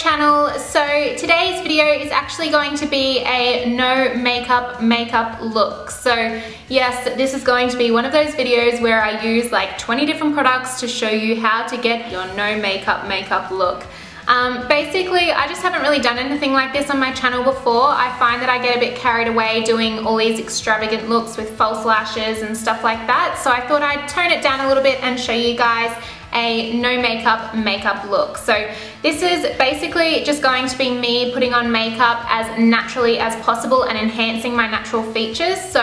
channel. So today's video is actually going to be a no makeup makeup look. So yes, this is going to be one of those videos where I use like 20 different products to show you how to get your no makeup makeup look. Um, basically, I just haven't really done anything like this on my channel before. I find that I get a bit carried away doing all these extravagant looks with false lashes and stuff like that. So I thought I'd tone it down a little bit and show you guys a no makeup makeup look. So this is basically just going to be me putting on makeup as naturally as possible and enhancing my natural features. So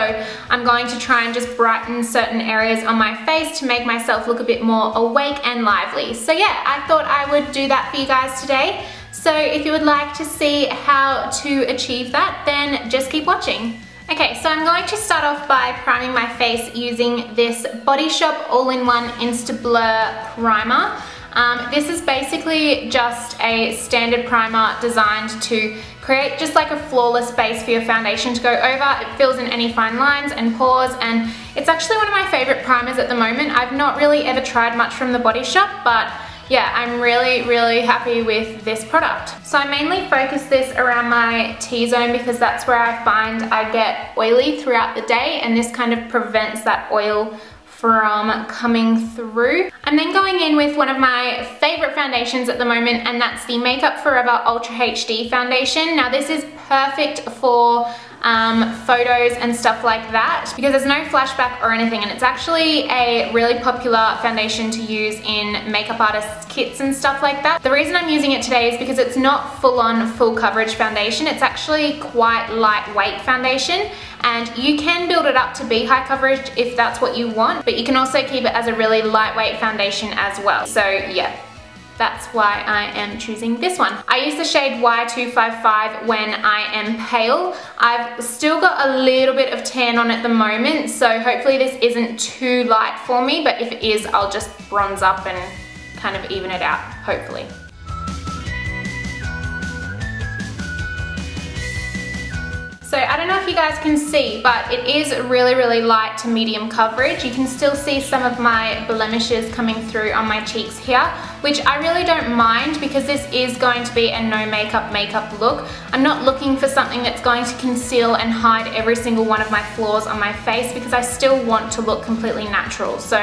I'm going to try and just brighten certain areas on my face to make myself look a bit more awake and lively. So yeah, I thought I would do that for you guys today. So if you would like to see how to achieve that, then just keep watching. Okay, so I'm going to start off by priming my face using this Body Shop All-in-One Insta Blur Primer. Um, this is basically just a standard primer designed to create just like a flawless base for your foundation to go over. It fills in any fine lines and pores and it's actually one of my favorite primers at the moment. I've not really ever tried much from the Body Shop, but yeah, I'm really, really happy with this product. So I mainly focus this around my T-zone because that's where I find I get oily throughout the day and this kind of prevents that oil from coming through. I'm then going in with one of my favorite foundations at the moment and that's the Makeup Forever Ultra HD foundation. Now this is perfect for um, photos and stuff like that because there's no flashback or anything and it's actually a really popular foundation to use in makeup artists kits and stuff like that. The reason I'm using it today is because it's not full on full coverage foundation. It's actually quite lightweight foundation and you can build it up to be high coverage if that's what you want but you can also keep it as a really lightweight foundation as well. So yeah that's why I am choosing this one. I use the shade Y255 when I am pale. I've still got a little bit of tan on at the moment, so hopefully this isn't too light for me, but if it is, I'll just bronze up and kind of even it out, hopefully. So I don't know if you guys can see, but it is really, really light to medium coverage. You can still see some of my blemishes coming through on my cheeks here, which I really don't mind because this is going to be a no makeup makeup look. I'm not looking for something that's going to conceal and hide every single one of my flaws on my face because I still want to look completely natural. So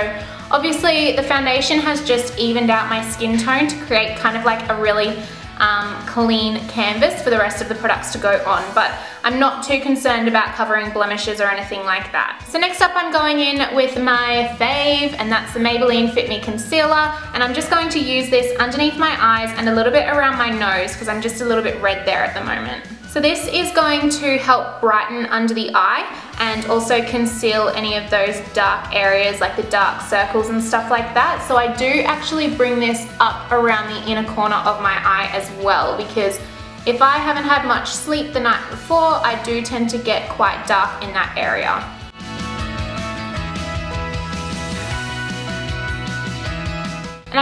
obviously the foundation has just evened out my skin tone to create kind of like a really um, clean canvas for the rest of the products to go on, but I'm not too concerned about covering blemishes or anything like that. So next up I'm going in with my fave, and that's the Maybelline Fit Me Concealer, and I'm just going to use this underneath my eyes and a little bit around my nose because I'm just a little bit red there at the moment. So this is going to help brighten under the eye and also conceal any of those dark areas like the dark circles and stuff like that. So I do actually bring this up around the inner corner of my eye as well because if I haven't had much sleep the night before, I do tend to get quite dark in that area.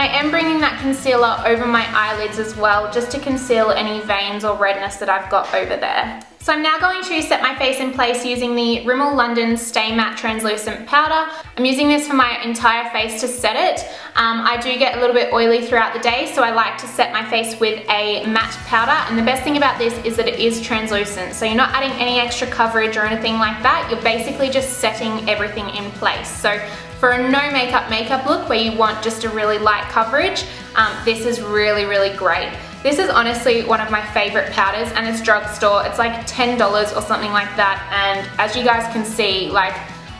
I am bringing that concealer over my eyelids as well, just to conceal any veins or redness that I've got over there. So I'm now going to set my face in place using the Rimmel London Stay Matte Translucent Powder. I'm using this for my entire face to set it. Um, I do get a little bit oily throughout the day, so I like to set my face with a matte powder. And the best thing about this is that it is translucent, so you're not adding any extra coverage or anything like that. You're basically just setting everything in place. So for a no makeup makeup look where you want just a really light coverage, um, this is really, really great. This is honestly one of my favorite powders and it's drugstore. It's like $10 or something like that and as you guys can see, like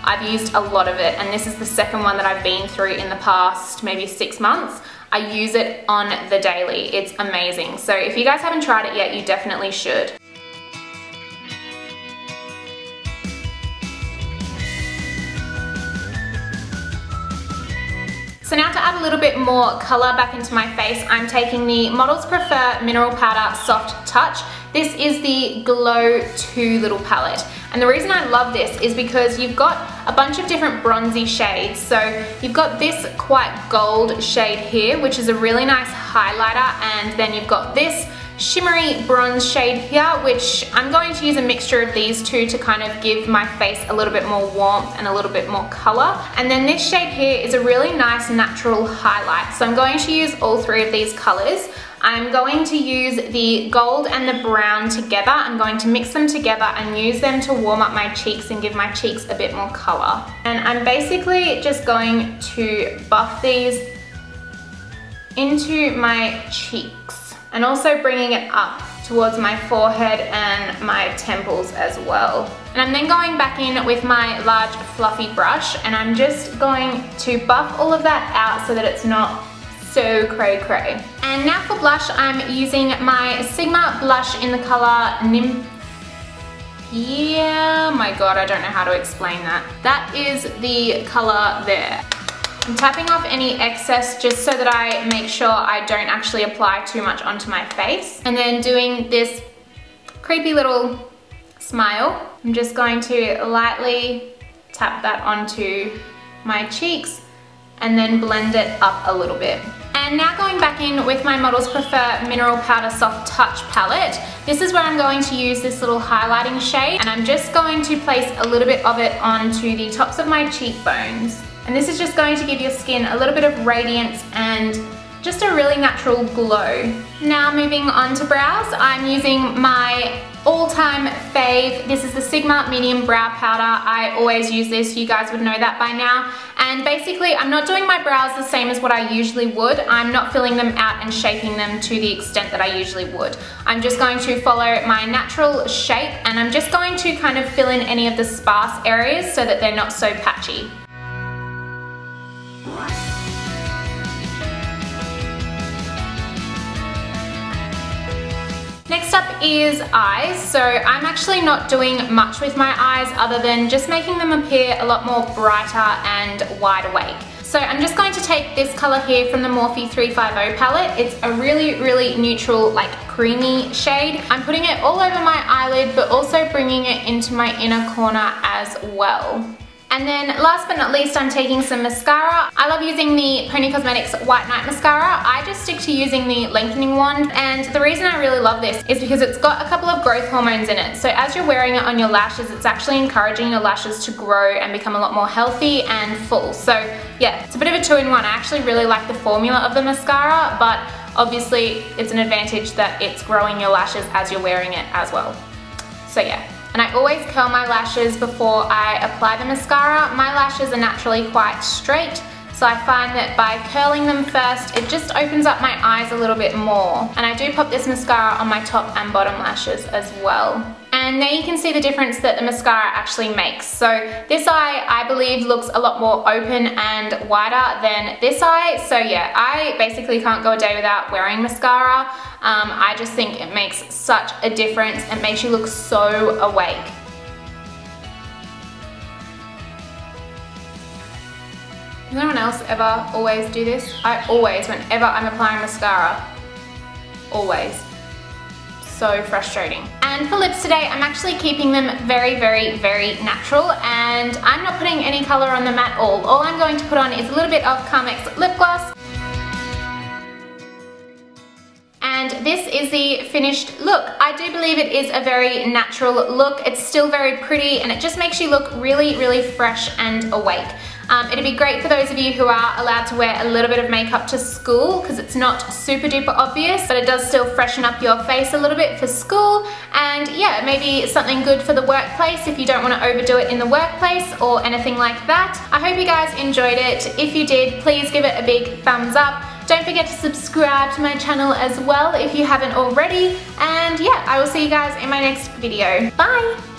I've used a lot of it and this is the second one that I've been through in the past maybe six months. I use it on the daily. It's amazing. So if you guys haven't tried it yet, you definitely should. So now to add a little bit more colour back into my face, I'm taking the Models Prefer Mineral Powder Soft Touch. This is the Glow 2 little palette. And the reason I love this is because you've got a bunch of different bronzy shades. So you've got this quite gold shade here, which is a really nice highlighter. And then you've got this shimmery bronze shade here, which I'm going to use a mixture of these two to kind of give my face a little bit more warmth and a little bit more color. And then this shade here is a really nice natural highlight. So I'm going to use all three of these colors I'm going to use the gold and the brown together. I'm going to mix them together and use them to warm up my cheeks and give my cheeks a bit more color. And I'm basically just going to buff these into my cheeks and also bringing it up towards my forehead and my temples as well. And I'm then going back in with my large fluffy brush and I'm just going to buff all of that out so that it's not so cray cray. And now for blush, I'm using my Sigma blush in the color Nymph yeah, my god, I don't know how to explain that. That is the color there. I'm tapping off any excess just so that I make sure I don't actually apply too much onto my face. And then doing this creepy little smile. I'm just going to lightly tap that onto my cheeks and then blend it up a little bit. And now going back in with my Models Prefer Mineral Powder Soft Touch palette, this is where I'm going to use this little highlighting shade and I'm just going to place a little bit of it onto the tops of my cheekbones. And this is just going to give your skin a little bit of radiance and just a really natural glow. Now moving on to brows, I'm using my all-time fave. This is the Sigma Medium Brow Powder. I always use this, you guys would know that by now. And basically, I'm not doing my brows the same as what I usually would. I'm not filling them out and shaping them to the extent that I usually would. I'm just going to follow my natural shape and I'm just going to kind of fill in any of the sparse areas so that they're not so patchy. Is eyes. So I'm actually not doing much with my eyes other than just making them appear a lot more brighter and wide awake. So I'm just going to take this color here from the Morphe 350 palette. It's a really, really neutral, like creamy shade. I'm putting it all over my eyelid, but also bringing it into my inner corner as well. And then last but not least, I'm taking some mascara. I love using the Pony Cosmetics White Night Mascara. I just stick to using the lengthening wand. And the reason I really love this is because it's got a couple of growth hormones in it. So as you're wearing it on your lashes, it's actually encouraging your lashes to grow and become a lot more healthy and full. So yeah, it's a bit of a two-in-one. I actually really like the formula of the mascara, but obviously it's an advantage that it's growing your lashes as you're wearing it as well. So yeah, and I always curl my lashes before I apply the mascara. My lashes are naturally quite straight, so I find that by curling them first, it just opens up my eyes a little bit more. And I do pop this mascara on my top and bottom lashes as well. And there you can see the difference that the mascara actually makes. So this eye, I believe, looks a lot more open and wider than this eye. So yeah, I basically can't go a day without wearing mascara. Um, I just think it makes such a difference. It makes you look so awake. Does anyone else ever always do this? I always, whenever I'm applying mascara, always so frustrating. And for lips today, I'm actually keeping them very, very, very natural and I'm not putting any color on them at all. All I'm going to put on is a little bit of Carmex lip gloss and this is the finished look. I do believe it is a very natural look. It's still very pretty and it just makes you look really, really fresh and awake. Um, it'd be great for those of you who are allowed to wear a little bit of makeup to school because it's not super duper obvious, but it does still freshen up your face a little bit for school. And yeah, maybe something good for the workplace if you don't want to overdo it in the workplace or anything like that. I hope you guys enjoyed it. If you did, please give it a big thumbs up. Don't forget to subscribe to my channel as well if you haven't already. And yeah, I will see you guys in my next video. Bye!